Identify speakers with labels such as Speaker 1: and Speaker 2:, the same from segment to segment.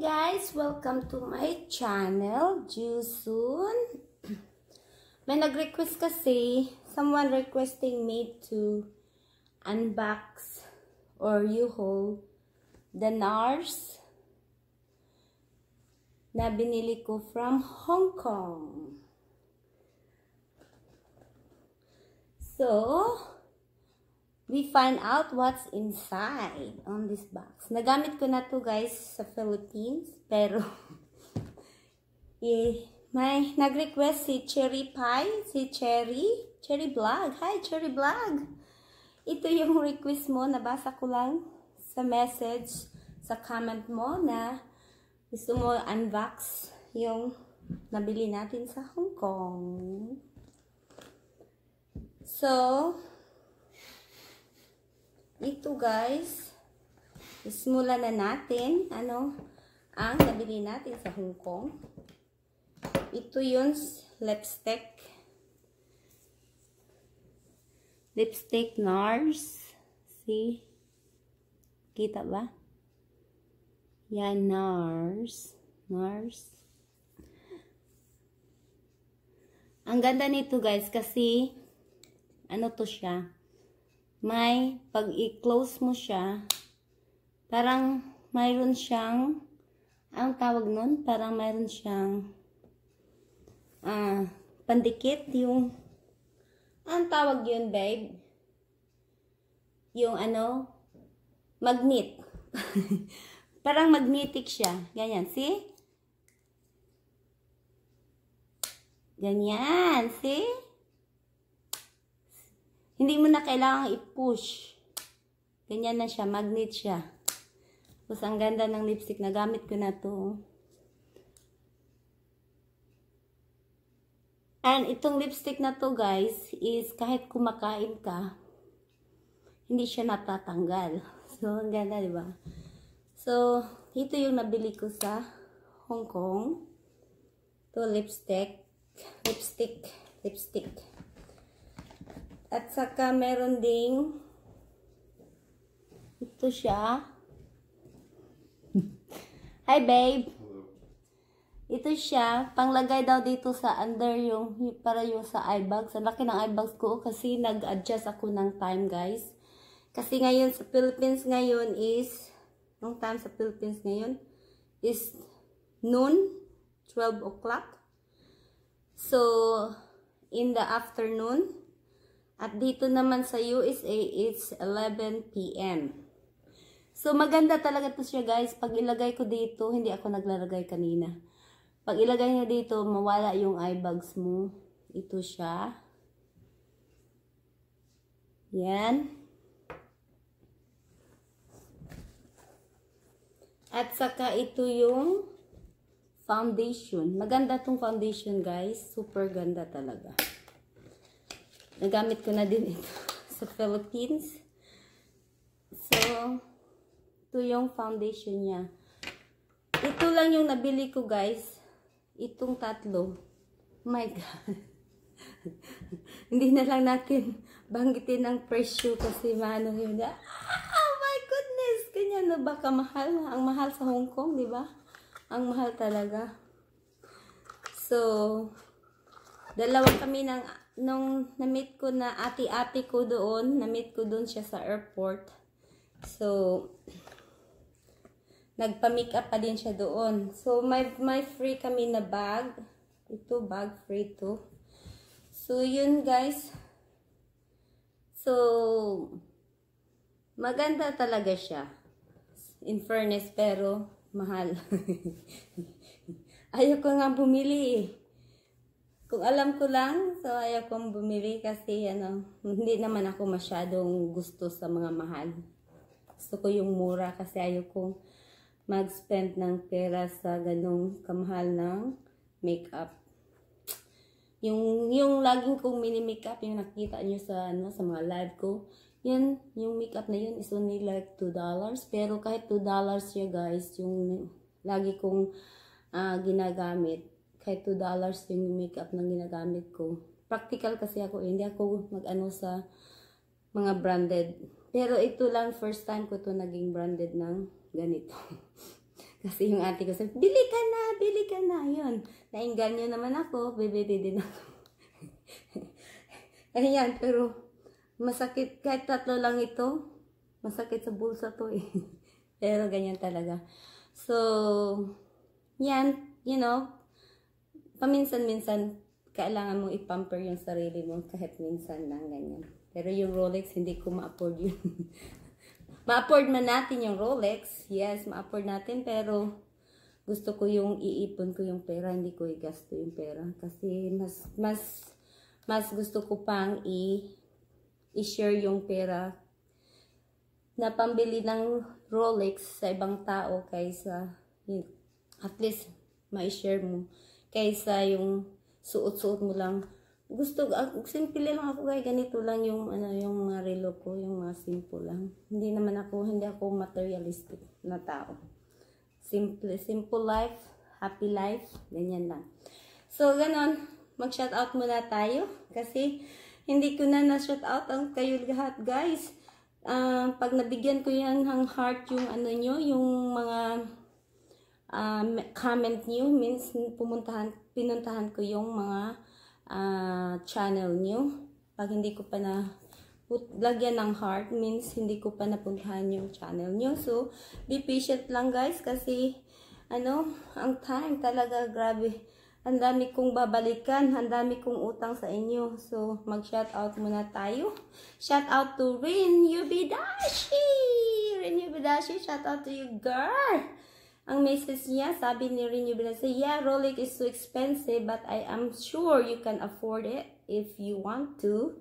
Speaker 1: guys! Welcome to my channel, Jusun. May nag-request kasi, someone requesting me to unbox or U-haul the NARS na binili ko from Hong Kong. So, we find out what's inside on this box. Nagamit ko na to guys sa Philippines, pero eh, may nag-request si Cherry Pie, si Cherry, Cherry Vlog. Hi, Cherry Vlog! Ito yung request mo, nabasa ko lang sa message, sa comment mo na gusto mo unbox yung nabili natin sa Hong Kong. So, ito guys, ismula na natin, ano, ang nabili natin sa Hong Kong. Ito yung lipstick. Lipstick NARS. See? Kita ba? Yan, NARS. NARS. Ang ganda nito guys kasi ano to siya? May pag i-close mo siya, parang mayroon siyang, ang tawag nun, parang mayroon siyang uh, pandikit, yung, ang tawag yun, babe? Yung ano, magnet. parang magnetic siya. Ganyan, see? Ganyan, see? Hindi mo na kailangang i-push. Ganyan na siya. Magnet siya. Tapos ang ganda ng lipstick. Nagamit ko na to. And itong lipstick na to guys is kahit kumakain ka, hindi siya natatanggal. So, ang ganda, di ba? So, ito yung nabili ko sa Hong Kong. To lipstick. Lipstick. Lipstick. At saka meron ding ito siya. Hi babe. Ito siya, panglagay daw dito sa under yung, para yung sa eye bags. Ang laki ng eye bags ko kasi nag-adjust ako ng time guys. Kasi ngayon sa Philippines ngayon is, yung time sa Philippines ngayon is noon, 12 o'clock. So, in the afternoon, at dito naman sa USA, it's 11 p.m. So, maganda talaga to siya guys. Pag ilagay ko dito, hindi ako naglalagay kanina. Pag ilagay niya dito, mawala yung eye bags mo. Ito siya. Yan. At saka ito yung foundation. Maganda tong foundation guys. Super ganda talaga. Nagamit ko na din ito sa Philippines. So, ito yung foundation niya. Ito lang yung nabili ko guys. Itong tatlo. My God. Hindi na lang natin banggitin ang presyo kasi maano yun. Ah, oh my goodness! Kanya na ba kamahal? Ang mahal sa Hong Kong, di ba? Ang mahal talaga. So, dalawa kami ng nung na-meet ko na ati-ati ko doon, na-meet ko doon siya sa airport. So, nagpa-make up pa din siya doon. So, may, may free kami na bag. Ito, bag free to. So, yun guys. So, maganda talaga siya. In fairness, pero mahal. Ayaw ko nga bumili eh. Kung alam ko lang, so ayaw kong bumili kasi ano, hindi naman ako masyadong gusto sa mga mahal. Gusto ko yung mura kasi ayaw kong mag-spend ng pera sa ganong kamahal ng makeup. Yung, yung laging kong mini-makeup, yung nakita nyo sa, ano, sa mga live ko, yan, yung makeup na yun is only like $2. Pero kahit $2 siya guys, yung lagi kong uh, ginagamit, kahit $2 yung makeup na ginagamit ko. Practical kasi ako, eh. hindi ako mag-ano sa mga branded. Pero ito lang, first time ko to naging branded ng ganito. Kasi yung ate ko sabi, bili ka na, bili ka na. Yun. Nainganyo naman ako, bibili din ako. Ayan, pero masakit, kahit tatlo lang ito, masakit sa bulsa to eh. pero ganyan talaga. So, yan, you know, paminsan-minsan, kailangan mong ipamper yung sarili mo kahit minsan lang ganyan. Pero yung Rolex, hindi ko ma-afford yun. ma-afford man natin yung Rolex. Yes, ma-afford natin. Pero gusto ko yung iipon ko yung pera. Hindi ko igasto yung pera. Kasi mas, mas, mas gusto ko pang i- i-share yung pera na pambili ng Rolex sa ibang tao kaysa at least ma-share mo kaysa yung suot-suot mo lang gusto, uh, simple lang ako kay ganito lang yung ano yung mga relo ko, yung mga simple lang. Hindi naman ako, hindi ako materialistic na tao. Simple, simple life, happy life, ganyan lang. So, ganon, mag-shout out muna tayo kasi hindi ko na na-shout out ang kayo lahat, guys. Uh, pag nabigyan ko yan ng heart yung ano nyo, yung mga um, comment nyo, means pumuntahan, pinuntahan ko yung mga uh, channel nyo. Pag hindi ko pa na put, lagyan ng heart means hindi ko pa napuntahan yung channel nyo. So, be patient lang guys kasi ano, ang time talaga grabe. Ang dami kong babalikan, ang dami kong utang sa inyo. So, mag-shout out muna tayo. Shout out to Rin Yubidashi! Rin Yubidashi, shout out to you girl! Ang message niya, sabi ni Rinyo Binasa, yeah, Rolex is so expensive, but I am sure you can afford it if you want to.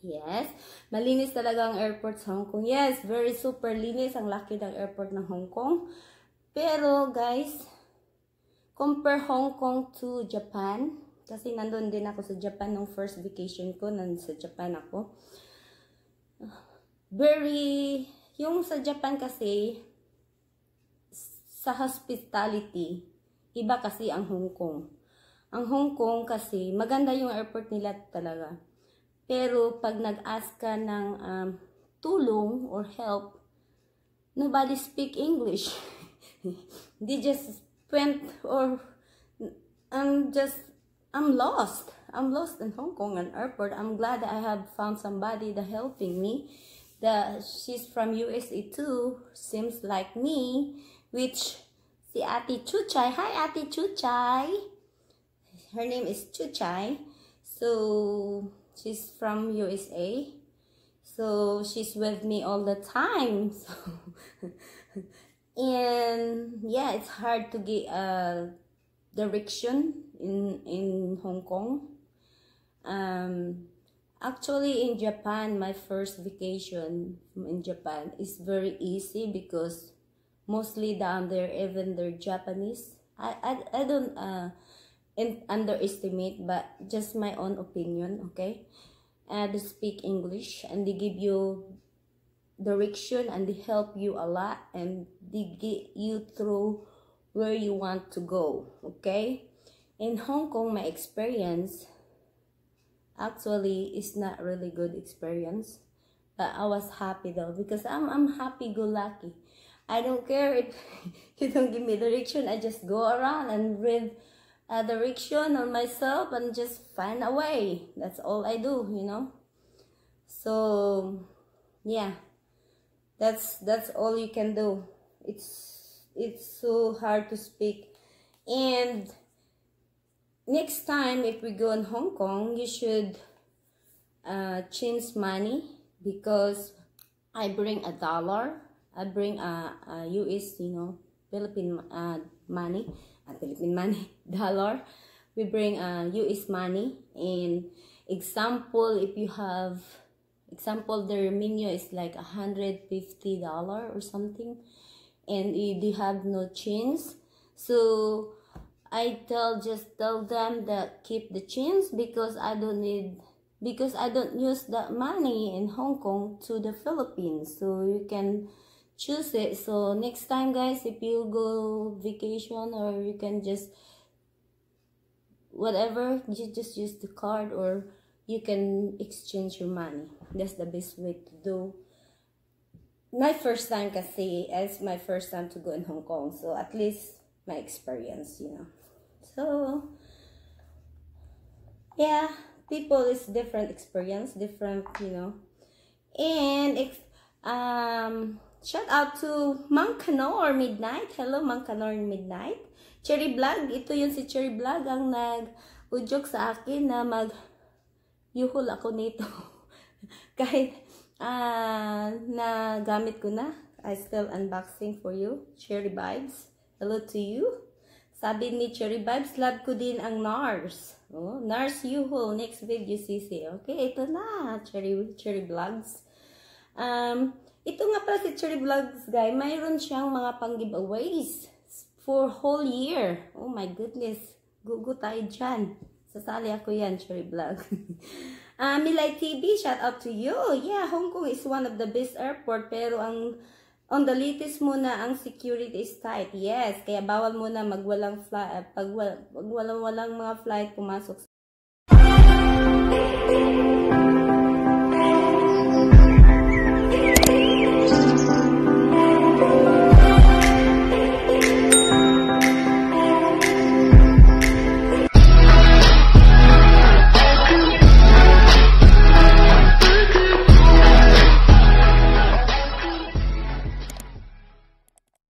Speaker 1: Yes. Malinis talaga ang airport sa Hong Kong. Yes, very super linis ang laki ng airport ng Hong Kong. Pero, guys, compare Hong Kong to Japan, kasi nandun din ako sa Japan nung first vacation ko, nandun sa Japan ako. Very, yung sa Japan kasi, sa hospitality, iba kasi ang Hong Kong. Ang Hong Kong kasi, maganda yung airport nila talaga. Pero pag nag-ask ka ng um, tulong or help, nobody speak English. They just went or I'm just, I'm lost. I'm lost in Hong Kong and airport. I'm glad I have found somebody that helping me. The, she's from USA too, seems like me which si Ate Chuchay. Hi, Ate Chuchay. Her name is Chuchay. So, she's from USA. So, she's with me all the time. So, and yeah, it's hard to get a direction in in Hong Kong. Um, actually, in Japan, my first vacation in Japan is very easy because mostly down there even they're Japanese. I, I, I don't uh, in, underestimate but just my own opinion okay? And they speak English and they give you direction and they help you a lot and they get you through where you want to go okay? In Hong Kong my experience actually is not really good experience but I was happy though because I'm, I'm happy go lucky I don't care if you don't give me direction. I just go around and read a direction on myself and just find a way. That's all I do, you know. So, yeah, that's that's all you can do. It's it's so hard to speak. And next time, if we go in Hong Kong, you should uh, change money because I bring a dollar I bring a, a US, you know, Philippine uh, money, uh, Philippine money, dollar. We bring a US money. And example, if you have, example, their menu is like a $150 or something. And you have no change. So, I tell, just tell them that keep the change because I don't need because I don't use that money in Hong Kong to the Philippines. So you can choose it so next time guys if you go vacation or you can just whatever you just use the card or you can exchange your money that's the best way to do my first time kasi it's my first time to go in Hong Kong. So at least my experience, you know. So yeah, people is different experience, different, you know. And if um shout out to Mang Kanor Midnight. Hello Mang Kanor Midnight. Cherry Vlog, ito yun si Cherry Vlog ang nag-udyok sa akin na mag yuhol ako nito. Kahit uh, na gamit ko na, I still unboxing for you. Cherry Vibes. Hello to you. Sabi ni Cherry Vibes, love ko din ang NARS. Oh, NARS Yuhol. Next video, sisi. Okay, ito na. Cherry, Cherry Vlogs. Um, ito nga pala si Cherry Vlogs, guys. Mayroon siyang mga pang-giveaways for whole year. Oh my goodness. Gugu tayo dyan. Sasali ako yan, Cherry Vlog. uh, Milay TV, shout out to you. Yeah, Hong Kong is one of the best airport. Pero ang on the latest muna, ang security is tight. Yes, kaya bawal muna magwalang flight, pag, pag walang, walang mga flight pumasok.